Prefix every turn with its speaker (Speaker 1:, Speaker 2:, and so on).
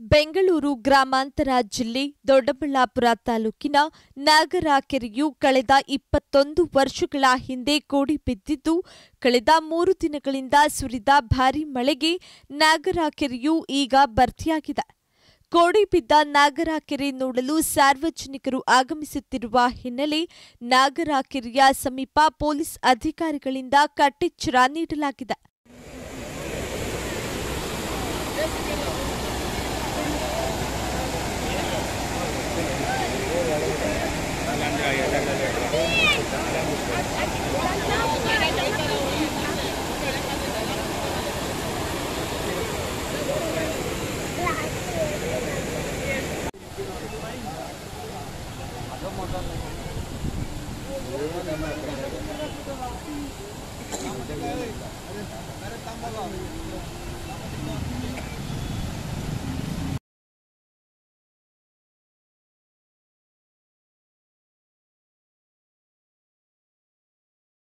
Speaker 1: ಬೆಂಗಳೂರು ಗ್ರಾಮಾಂತರ ಜಿಲ್ಲೆ ದೊಡ್ಡಬಳ್ಳಾಪುರ ತಾಲೂಕಿನ ನಾಗರ ಕೆರೆಯು ಕಳೆದ ಇಪ್ಪತ್ತೊಂದು ವರ್ಷಗಳ ಹಿಂದೆ ಕೋಡಿ ಬಿದ್ದಿದ್ದು, ಕಳೆದ ಮೂರು ದಿನಗಳಿಂದ ಸುರಿದ ಭಾರೀ ಮಳೆಗೆ ನಾಗರ ಕೆರೆಯು ಈಗ ಭರ್ತಿಯಾಗಿದೆ. ಕೋಡಿ ಬಿದ್ದ ನಾಗರ ಕೆರೆ ನೋಡಲು ಸಾರ್ವಜನಿಕರು ಆಗಮಿಸುತ್ತಿರುವ ಹಿನ್ನೆಲೆ ನಾಗರ ಕೆರೆಯ ಸಮೀಪ ಪೊಲೀಸ್ ಅಧಿಕಾರಿಗಳಿಂದ ಕಟ್ಟೆಚ್ಚರ ನೀಡಲಾಗಿದೆ. Thank you.